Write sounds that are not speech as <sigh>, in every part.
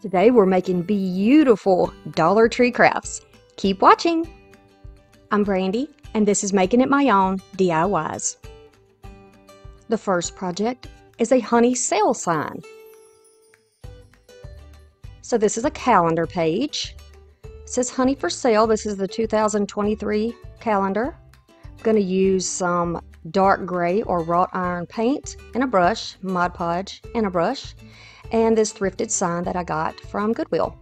Today we're making beautiful Dollar Tree crafts. Keep watching! I'm Brandy and this is Making It My Own DIYs. The first project is a honey sale sign. So this is a calendar page. It says honey for sale. This is the 2023 calendar. I'm going to use some dark gray or wrought iron paint and a brush, Mod Podge and a brush and this thrifted sign that I got from Goodwill.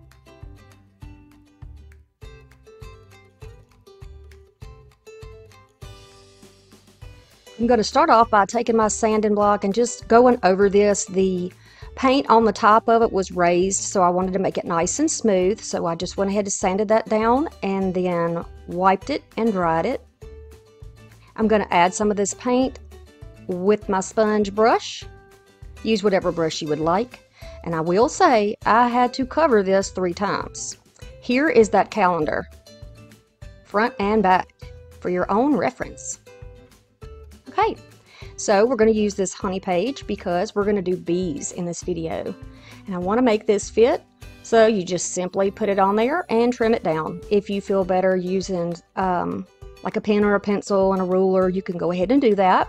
I'm going to start off by taking my sanding block and just going over this. The paint on the top of it was raised, so I wanted to make it nice and smooth. So I just went ahead and sanded that down and then wiped it and dried it. I'm going to add some of this paint with my sponge brush. Use whatever brush you would like. And I will say, I had to cover this three times. Here is that calendar, front and back, for your own reference. Okay, so we're going to use this honey page because we're going to do bees in this video. And I want to make this fit, so you just simply put it on there and trim it down. If you feel better using um, like a pen or a pencil and a ruler, you can go ahead and do that.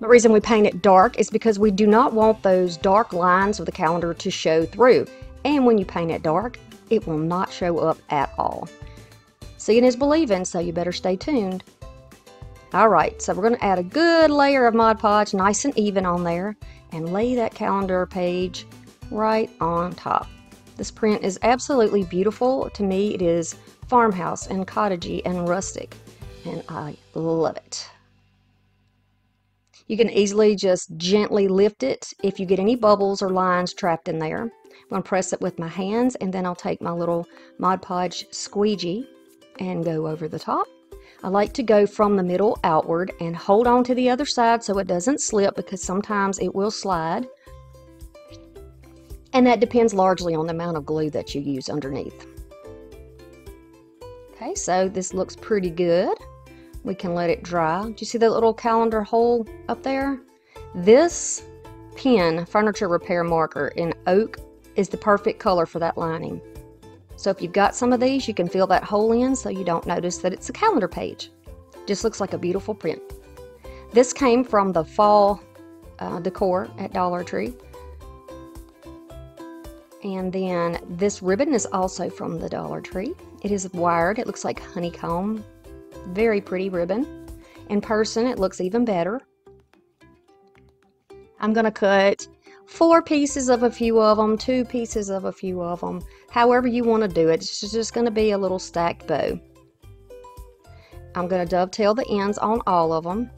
The reason we paint it dark is because we do not want those dark lines of the calendar to show through. And when you paint it dark, it will not show up at all. Seeing is believing, so you better stay tuned. Alright, so we're going to add a good layer of Mod Podge, nice and even on there, and lay that calendar page right on top. This print is absolutely beautiful. To me, it is farmhouse and cottagey and rustic, and I love it. You can easily just gently lift it if you get any bubbles or lines trapped in there. I'm going to press it with my hands and then I'll take my little Mod Podge squeegee and go over the top. I like to go from the middle outward and hold on to the other side so it doesn't slip because sometimes it will slide. And that depends largely on the amount of glue that you use underneath. Okay, so this looks pretty good. We can let it dry. Do you see that little calendar hole up there? This pen, furniture repair marker in oak, is the perfect color for that lining. So if you've got some of these, you can fill that hole in so you don't notice that it's a calendar page. Just looks like a beautiful print. This came from the fall uh, decor at Dollar Tree. And then this ribbon is also from the Dollar Tree. It is wired. It looks like honeycomb very pretty ribbon. In person, it looks even better. I'm going to cut four pieces of a few of them, two pieces of a few of them, however you want to do it. It's just going to be a little stacked bow. I'm going to dovetail the ends on all of them.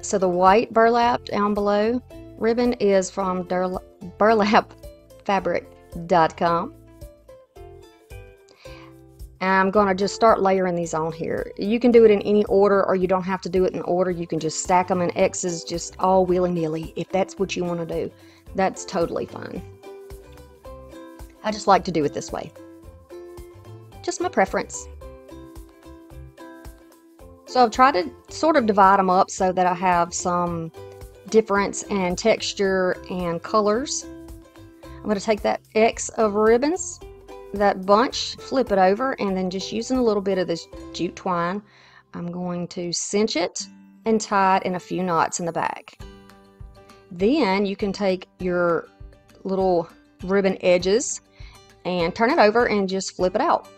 So the white burlap down below ribbon is from <laughs> burlapfabric.com. I'm going to just start layering these on here. You can do it in any order or you don't have to do it in order. You can just stack them in X's just all willy-nilly if that's what you want to do. That's totally fine. I just like to do it this way. Just my preference. So I've tried to sort of divide them up so that I have some difference in texture and colors. I'm going to take that X of ribbons that bunch, flip it over, and then just using a little bit of this jute twine, I'm going to cinch it and tie it in a few knots in the back. Then you can take your little ribbon edges and turn it over and just flip it out.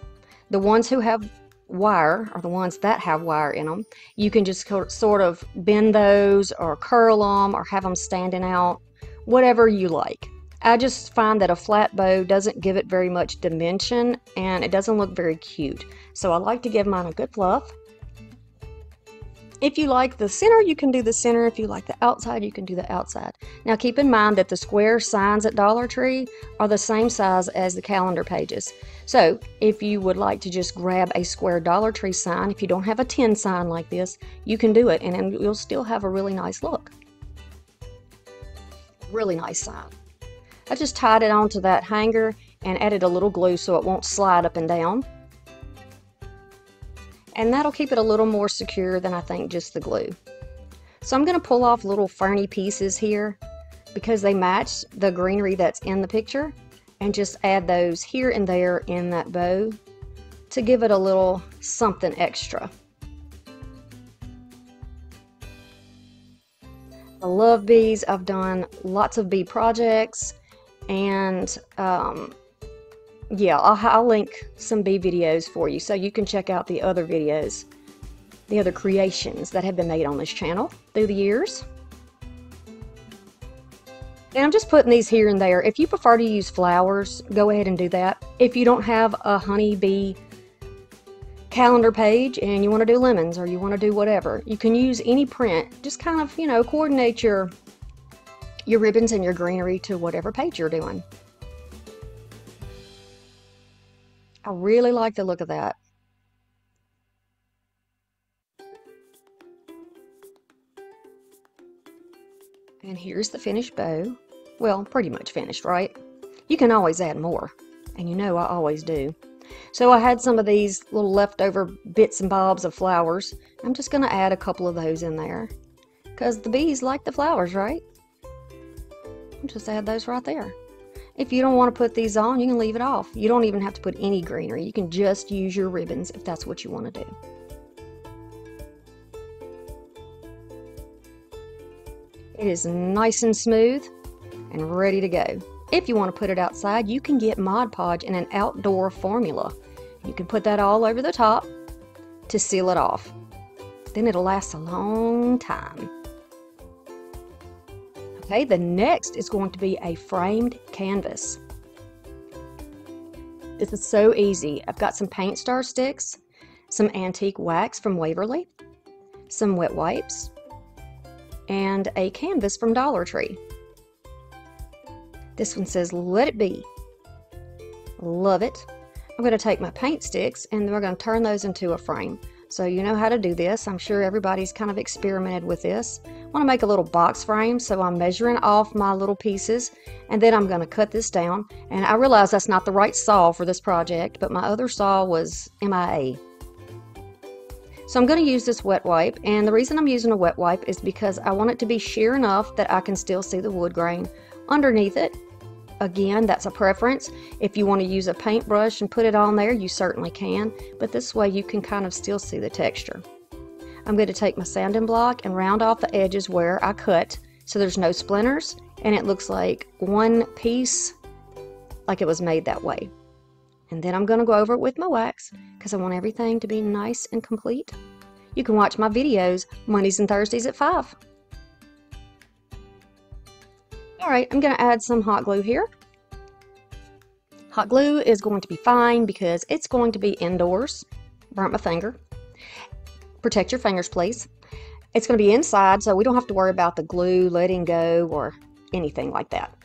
The ones who have wire are the ones that have wire in them. You can just sort of bend those or curl them or have them standing out, whatever you like. I just find that a flat bow doesn't give it very much dimension and it doesn't look very cute. So I like to give mine a good fluff. If you like the center, you can do the center. If you like the outside, you can do the outside. Now keep in mind that the square signs at Dollar Tree are the same size as the calendar pages. So if you would like to just grab a square Dollar Tree sign, if you don't have a 10 sign like this, you can do it and you'll still have a really nice look. Really nice sign. I just tied it onto that hanger and added a little glue so it won't slide up and down. And that'll keep it a little more secure than I think just the glue. So I'm going to pull off little ferny pieces here because they match the greenery that's in the picture and just add those here and there in that bow to give it a little something extra. I love bees. I've done lots of bee projects and um, yeah, I'll, I'll link some bee videos for you so you can check out the other videos, the other creations that have been made on this channel through the years. And I'm just putting these here and there. If you prefer to use flowers, go ahead and do that. If you don't have a honeybee calendar page and you want to do lemons or you want to do whatever, you can use any print. Just kind of, you know, coordinate your your ribbons and your greenery to whatever page you're doing. I really like the look of that. And here's the finished bow. Well, pretty much finished, right? You can always add more, and you know I always do. So I had some of these little leftover bits and bobs of flowers. I'm just going to add a couple of those in there because the bees like the flowers, right? Just add those right there. If you don't want to put these on, you can leave it off. You don't even have to put any greenery. You can just use your ribbons if that's what you want to do. It is nice and smooth and ready to go. If you want to put it outside, you can get Mod Podge in an outdoor formula. You can put that all over the top to seal it off. Then it'll last a long time. Okay, the next is going to be a framed canvas. This is so easy. I've got some paint star sticks, some antique wax from Waverly, some wet wipes, and a canvas from Dollar Tree. This one says, let it be. Love it. I'm going to take my paint sticks and we're going to turn those into a frame. So you know how to do this. I'm sure everybody's kind of experimented with this. I want to make a little box frame, so I'm measuring off my little pieces, and then I'm going to cut this down. And I realize that's not the right saw for this project, but my other saw was MIA. So I'm going to use this wet wipe, and the reason I'm using a wet wipe is because I want it to be sheer enough that I can still see the wood grain underneath it Again, that's a preference. If you want to use a paintbrush and put it on there, you certainly can, but this way you can kind of still see the texture. I'm going to take my sanding block and round off the edges where I cut so there's no splinters and it looks like one piece like it was made that way. And then I'm going to go over it with my wax because I want everything to be nice and complete. You can watch my videos Mondays and Thursdays at 5. Alright, I'm going to add some hot glue here. Hot glue is going to be fine because it's going to be indoors. Burnt my finger. Protect your fingers, please. It's going to be inside, so we don't have to worry about the glue letting go or anything like that.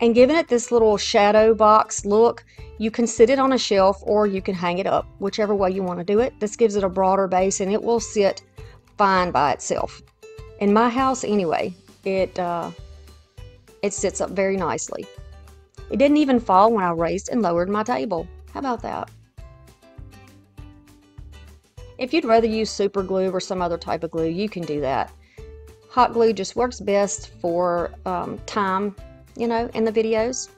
And giving it this little shadow box look, you can sit it on a shelf or you can hang it up, whichever way you want to do it. This gives it a broader base and it will sit fine by itself. In my house anyway, it uh, it sits up very nicely. It didn't even fall when I raised and lowered my table. How about that? If you'd rather use super glue or some other type of glue, you can do that. Hot glue just works best for um, time, you know, in the videos.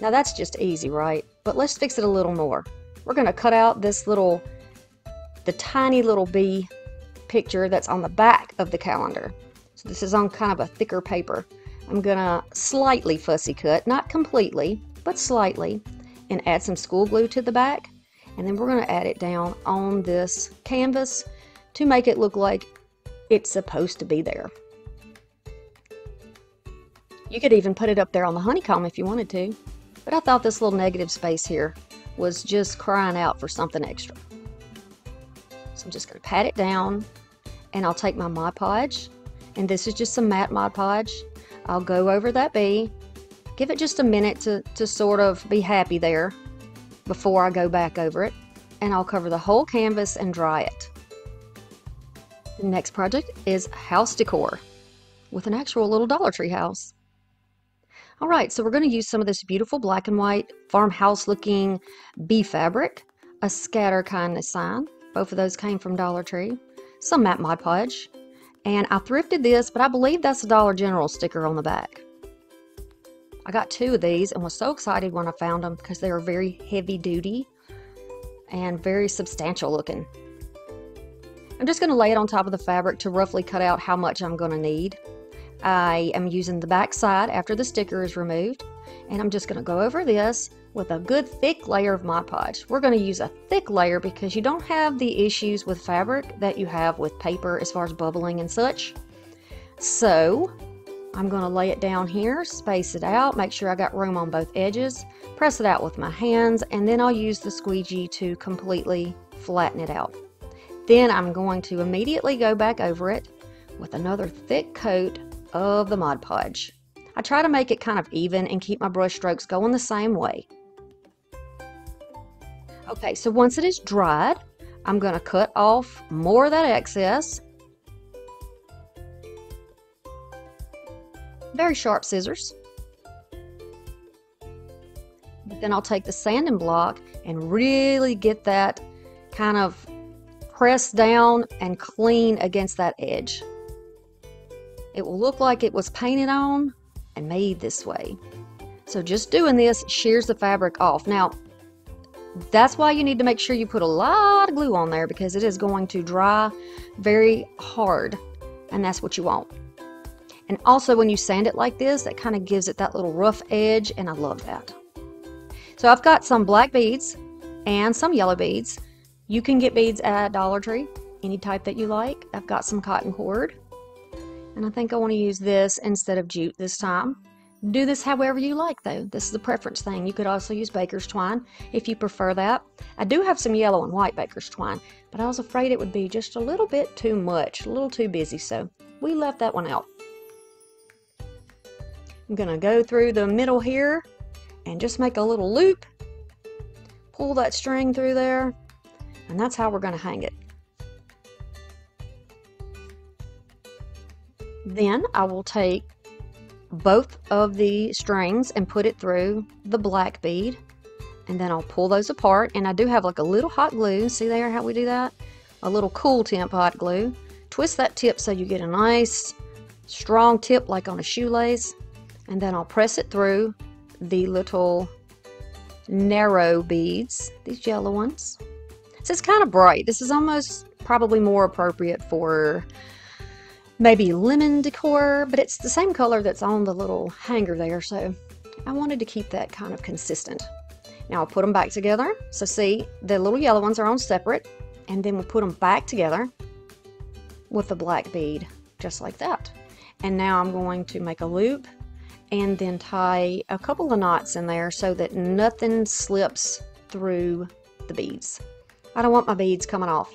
Now that's just easy, right? But let's fix it a little more. We're going to cut out this little, the tiny little bee picture that's on the back of the calendar. This is on kind of a thicker paper. I'm gonna slightly fussy cut, not completely, but slightly, and add some school glue to the back. And then we're gonna add it down on this canvas to make it look like it's supposed to be there. You could even put it up there on the honeycomb if you wanted to, but I thought this little negative space here was just crying out for something extra. So I'm just to pat it down and I'll take my Mod Podge and this is just some matte Mod Podge. I'll go over that bee, give it just a minute to, to sort of be happy there before I go back over it, and I'll cover the whole canvas and dry it. The next project is house decor with an actual little Dollar Tree house. All right, so we're going to use some of this beautiful black and white farmhouse looking bee fabric, a scatter kindness sign. Both of those came from Dollar Tree. Some matte Mod Podge, And I thrifted this, but I believe that's a Dollar General sticker on the back. I got two of these and was so excited when I found them because they are very heavy duty and very substantial looking. I'm just going to lay it on top of the fabric to roughly cut out how much I'm going to need. I am using the back side after the sticker is removed and I'm just going to go over this with a good thick layer of Mod Podge. We're going to use a thick layer because you don't have the issues with fabric that you have with paper as far as bubbling and such. So I'm going to lay it down here, space it out, make sure I got room on both edges, press it out with my hands, and then I'll use the squeegee to completely flatten it out. Then I'm going to immediately go back over it with another thick coat of the Mod Podge. I try to make it kind of even and keep my brush strokes going the same way. Okay, so once it is dried, I'm going to cut off more of that excess. Very sharp scissors. But then I'll take the sanding block and really get that kind of pressed down and clean against that edge. It will look like it was painted on and made this way. So just doing this shears the fabric off. Now, that's why you need to make sure you put a lot of glue on there because it is going to dry very hard and that's what you want. And also when you sand it like this, that kind of gives it that little rough edge and I love that. So I've got some black beads and some yellow beads. You can get beads at Dollar Tree, any type that you like. I've got some cotton cord and I think I want to use this instead of jute this time. Do this however you like though. This is a preference thing. You could also use baker's twine if you prefer that. I do have some yellow and white baker's twine, but I was afraid it would be just a little bit too much, a little too busy, so we left that one out. I'm to go through the middle here and just make a little loop. Pull that string through there, and that's how we're to hang it. Then I will take both of the strings and put it through the black bead. And then I'll pull those apart. And I do have like a little hot glue. See there how we do that? A little cool temp hot glue. Twist that tip so you get a nice strong tip like on a shoelace. And then I'll press it through the little narrow beads these yellow ones. So it's kind of bright. This is almost probably more appropriate for maybe lemon decor, but it's the same color that's on the little hanger there, so I wanted to keep that kind of consistent. Now I'll put them back together. So see, the little yellow ones are on separate, and then we'll put them back together with the black bead, just like that. And now I'm going to make a loop and then tie a couple of knots in there so that nothing slips through the beads. I don't want my beads coming off.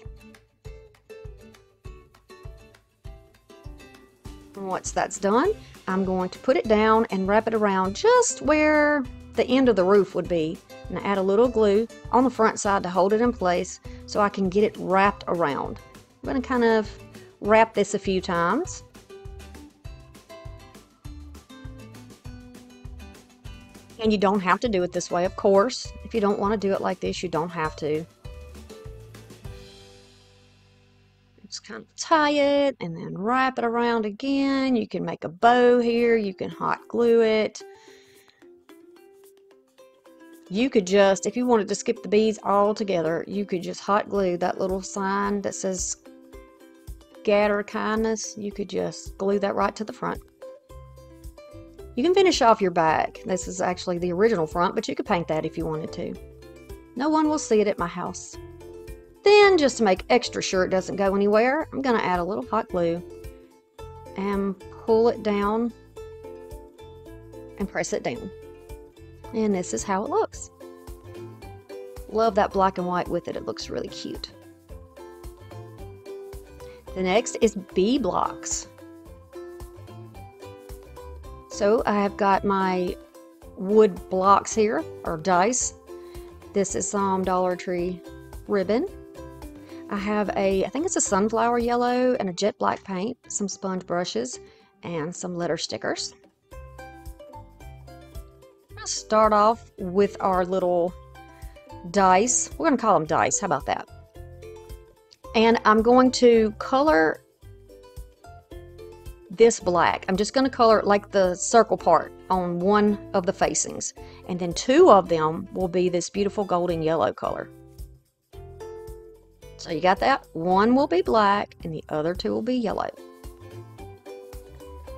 Once that's done, I'm going to put it down and wrap it around just where the end of the roof would be and add a little glue on the front side to hold it in place so I can get it wrapped around. I'm going to kind of wrap this a few times. And you don't have to do it this way, of course. If you don't want to do it like this, you don't have to. Kind of tie it and then wrap it around again. You can make a bow here. You can hot glue it. You could just, if you wanted to skip the beads all together, you could just hot glue that little sign that says Gather Kindness. You could just glue that right to the front. You can finish off your back. This is actually the original front, but you could paint that if you wanted to. No one will see it at my house. Then, just to make extra sure it doesn't go anywhere, I'm going to add a little hot glue and pull it down and press it down. And this is how it looks. Love that black and white with it. It looks really cute. The next is bee blocks. So I have got my wood blocks here, or dice. This is some Dollar Tree ribbon. I have a, I think it's a sunflower yellow and a jet black paint, some sponge brushes, and some letter stickers. Let's start off with our little dice. We're going to call them dice. How about that? And I'm going to color this black. I'm just going to color like the circle part on one of the facings. And then two of them will be this beautiful golden yellow color. So you got that? One will be black and the other two will be yellow.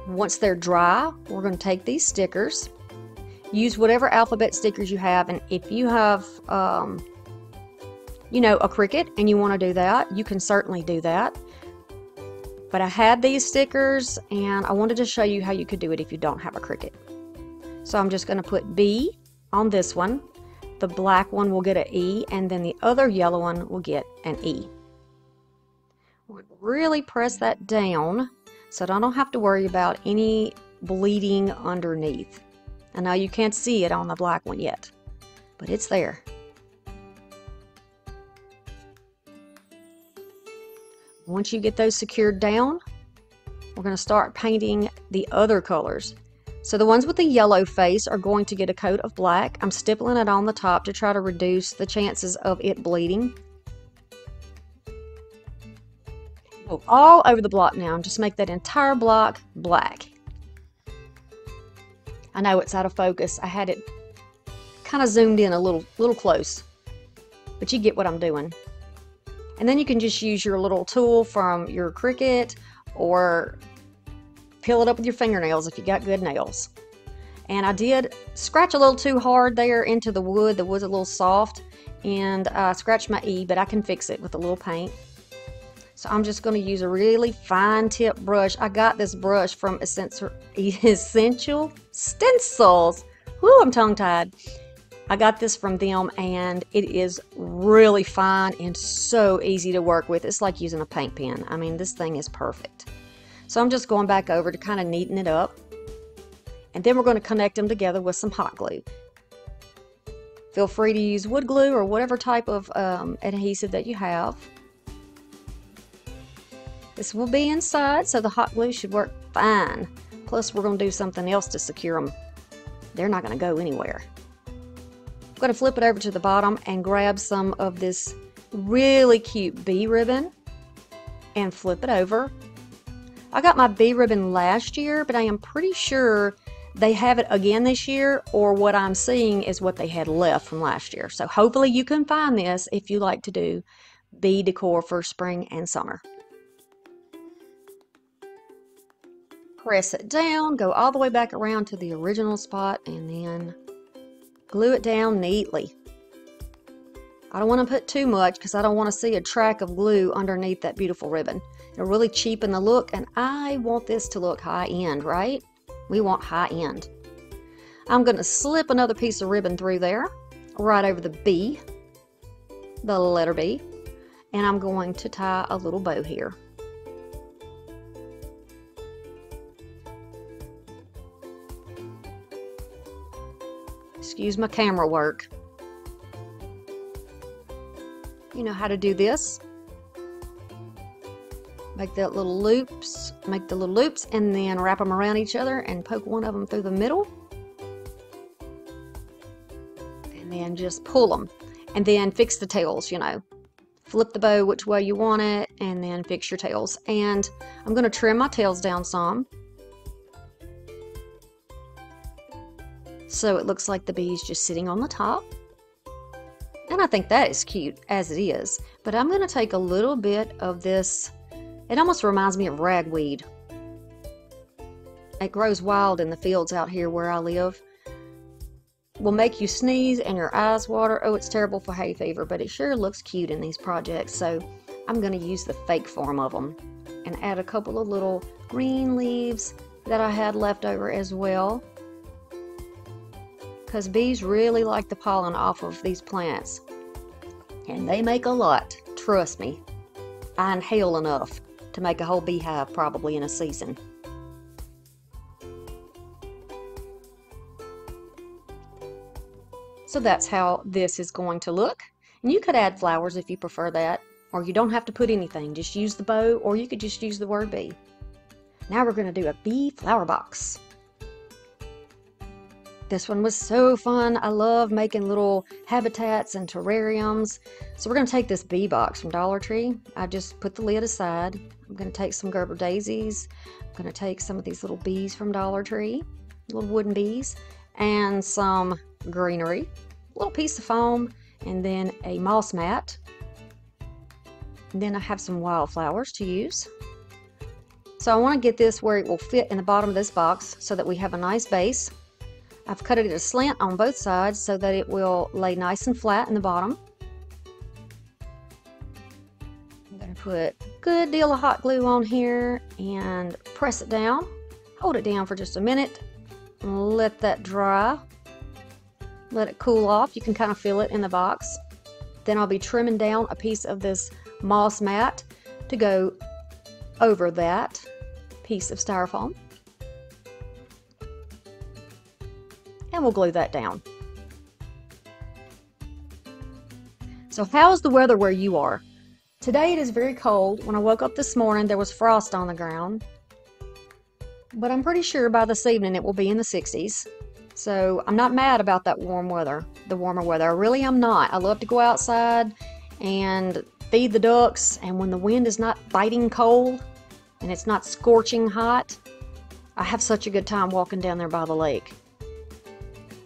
Once they're dry, we're going to take these stickers. Use whatever alphabet stickers you have. And if you have, um, you know, a Cricut and you want to do that, you can certainly do that. But I had these stickers and I wanted to show you how you could do it if you don't have a Cricut. So I'm just going to put B on this one. The black one will get an E and then the other yellow one will get an E. Really press that down so I don't have to worry about any bleeding underneath. I know you can't see it on the black one yet, but it's there. Once you get those secured down, we're going to start painting the other colors. So the ones with the yellow face are going to get a coat of black. I'm stippling it on the top to try to reduce the chances of it bleeding. Go all over the block now and just make that entire block black. I know it's out of focus. I had it kind of zoomed in a little, little close, but you get what I'm doing. And then you can just use your little tool from your Cricut or peel it up with your fingernails if you got good nails. And I did scratch a little too hard there into the wood. The wood's a little soft and I scratched my E, but I can fix it with a little paint. So I'm just going to use a really fine tip brush. I got this brush from Essential, <laughs> Stencils. Whoo, I'm tongue tied. I got this from them and it is really fine and so easy to work with. It's like using a paint pen. I mean, this thing is perfect. So I'm just going back over to kind of neaten it up. And then we're going to connect them together with some hot glue. Feel free to use wood glue or whatever type of um, adhesive that you have. This will be inside, so the hot glue should work fine. Plus, we're going to do something else to secure them. They're not going to go anywhere. I'm going to flip it over to the bottom and grab some of this really cute bee ribbon and flip it over. I got my bee ribbon last year, but I am pretty sure they have it again this year, or what I'm seeing is what they had left from last year. So hopefully you can find this if you like to do bee decor for spring and summer. Press it down, go all the way back around to the original spot, and then Glue it down neatly. I don't want to put too much because I don't want to see a track of glue underneath that beautiful ribbon. It'll really cheapen the look and I want this to look high end, right? We want high end. I'm going to slip another piece of ribbon through there, right over the B, the letter B, and I'm going to tie a little bow here. Excuse my camera work. You know how to do this. Make the little loops, make the little loops, and then wrap them around each other and poke one of them through the middle. And then just pull them. And then fix the tails, you know. Flip the bow which way you want it, and then fix your tails. And I'm going to trim my tails down some. So it looks like the bee's just sitting on the top. And I think that is cute as it is. But I'm going to take a little bit of this. It almost reminds me of ragweed. It grows wild in the fields out here where I live. Will make you sneeze and your eyes water. Oh, it's terrible for hay fever, but it sure looks cute in these projects. So I'm going to use the fake form of them and add a couple of little green leaves that I had left over as well because bees really like the pollen off of these plants. And they make a lot, trust me. I inhale enough to make a whole beehive probably in a season. So that's how this is going to look. And you could add flowers if you prefer that, or you don't have to put anything. Just use the bow, or you could just use the word bee. Now we're going to do a bee flower box. This one was so fun. I love making little habitats and terrariums. So we're going to take this bee box from Dollar Tree. I just put the lid aside. I'm going to take some Gerber daisies, I'm going to take some of these little bees from Dollar Tree, little wooden bees, and some greenery, a little piece of foam, and then a moss mat. And then I have some wildflowers to use. So I want to get this where it will fit in the bottom of this box so that we have a nice base. I've cut it at a slant on both sides so that it will lay nice and flat in the bottom. Put a good deal of hot glue on here and press it down. Hold it down for just a minute. Let that dry. Let it cool off. You can kind of feel it in the box. Then I'll be trimming down a piece of this moss mat to go over that piece of styrofoam. And we'll glue that down. So how's the weather where you are? Today it is very cold. When I woke up this morning there was frost on the ground. But I'm pretty sure by this evening it will be in the 60s. So I'm not mad about that warm weather, the warmer weather. I really am not. I love to go outside and feed the ducks and when the wind is not biting cold and it's not scorching hot, I have such a good time walking down there by the lake.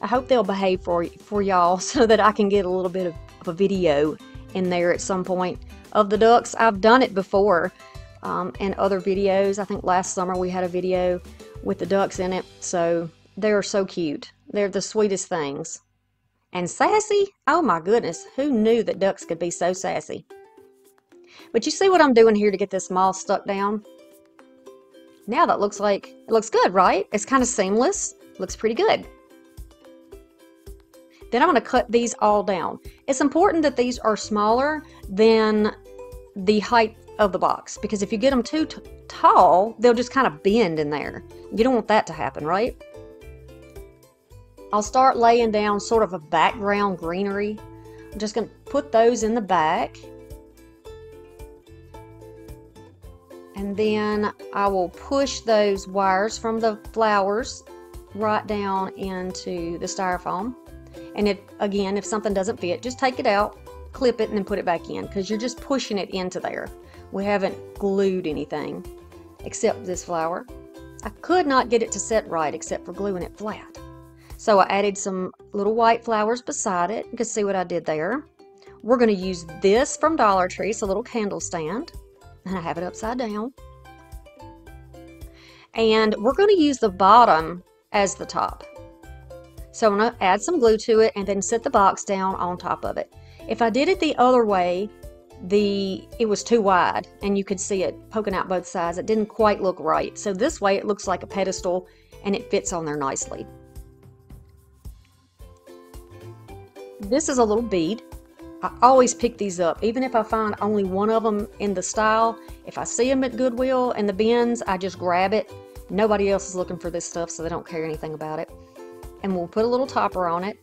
I hope they'll behave for for y'all <laughs> so that I can get a little bit of, of, a video in there at some point of the ducks. I've done it before um, in other videos. I think last summer we had a video with the ducks in it. So they're so cute. They're the sweetest things. And sassy? Oh my goodness, who knew that ducks could be so sassy? But you see what I'm doing here to get this moss stuck down? Now that looks like, it looks good, right? It's kind of seamless. Looks pretty good. Then I'm going to cut these all down. It's important that these are smaller than the height of the box because if you get them too tall, they'll just kind of bend in there. You don't want that to happen, right? I'll start laying down sort of a background greenery. I'm just going to put those in the back. And then I will push those wires from the flowers right down into the styrofoam. And if, again, if something doesn't fit, just take it out, clip it, and then put it back in because you're just pushing it into there. We haven't glued anything except this flower. I could not get it to set right except for gluing it flat. So I added some little white flowers beside it. You can see what I did there. We're going to use this from Dollar Tree, it's a little candle stand. And I have it upside down. And we're going to use the bottom as the top. So I'm going to add some glue to it and then set the box down on top of it. If I did it the other way, the it was too wide and you could see it poking out both sides. It didn't quite look right. So this way it looks like a pedestal and it fits on there nicely. This is a little bead. I always pick these up, even if I find only one of them in the style. If I see them at Goodwill and the bins, I just grab it. Nobody else is looking for this stuff, so they don't care anything about it and we'll put a little topper on it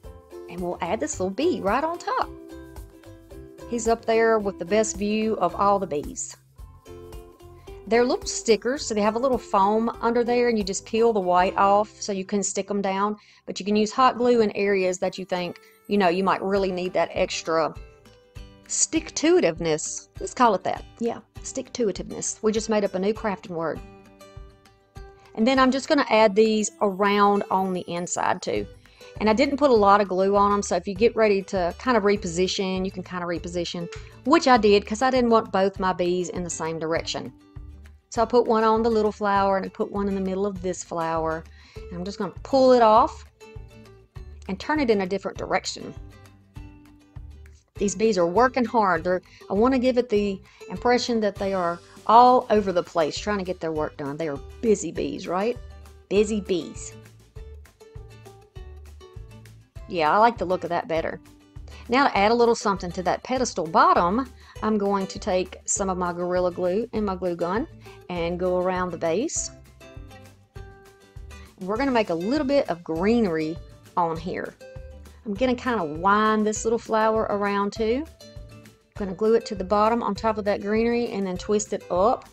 and we'll add this little bee right on top. He's up there with the best view of all the bees. They're little stickers, so they have a little foam under there and you just peel the white off so you can stick them down. But you can use hot glue in areas that you think, you know, you might really need that extra stick-to-itiveness. Let's call it that. Yeah, stick-to-itiveness. We just made up a new crafting word. And then I'm just going to add these around on the inside too. And I didn't put a lot of glue on them, so if you get ready to kind of reposition, you can kind of reposition, which I did because I didn't want both my bees in the same direction. So I put one on the little flower and I put one in the middle of this flower. And I'm just going to pull it off and turn it in a different direction. These bees are working hard. They're, I want to give it the impression that they are all over the place trying to get their work done. They are busy bees, right? Busy bees. Yeah, I like the look of that better. Now to add a little something to that pedestal bottom, I'm going to take some of my Gorilla Glue and my glue gun and go around the base. We're going to make a little bit of greenery on here. I'm going to kind of wind this little flower around too. I'm going to glue it to the bottom on top of that greenery and then twist it up.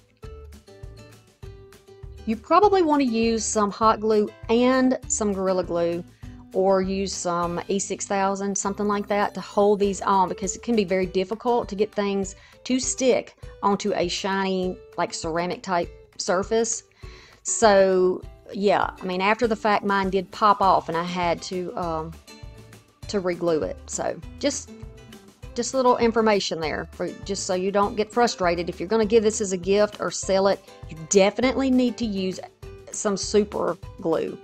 You probably want to use some hot glue and some Gorilla Glue or use some E6000, something like that to hold these on because it can be very difficult to get things to stick onto a shiny like ceramic type surface. So yeah, I mean after the fact mine did pop off and I had to um, to reglue it. So just just a little information there for just so you don't get frustrated. If you're going to give this as a gift or sell it you definitely need to use some super glue.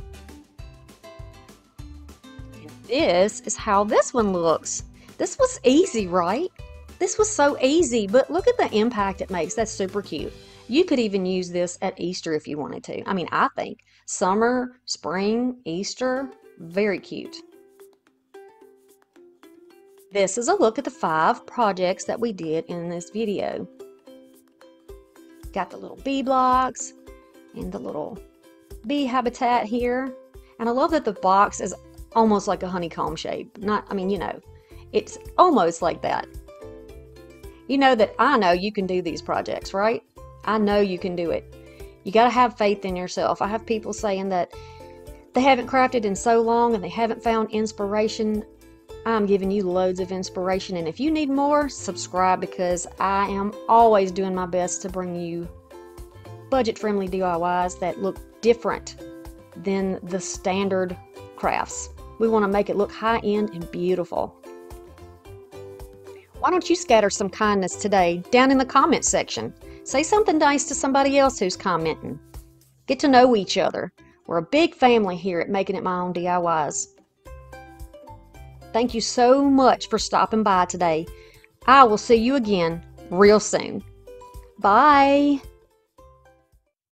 This is how this one looks. This was easy right? This was so easy but look at the impact it makes. That's super cute. You could even use this at Easter if you wanted to. I mean I think summer spring Easter very cute this is a look at the five projects that we did in this video. Got the little bee blocks and the little bee habitat here. And I love that the box is almost like a honeycomb shape. Not, I mean, you know, it's almost like that. You know that I know you can do these projects, right? I know you can do it. You got to have faith in yourself. I have people saying that they haven't crafted in so long and they haven't found inspiration I'm giving you loads of inspiration. And if you need more, subscribe because I am always doing my best to bring you budget friendly DIYs that look different than the standard crafts. We want to make it look high end and beautiful. Why don't you scatter some kindness today down in the comment section? Say something nice to somebody else who's commenting. Get to know each other. We're a big family here at Making It My Own DIYs. Thank you so much for stopping by today. I will see you again real soon. Bye.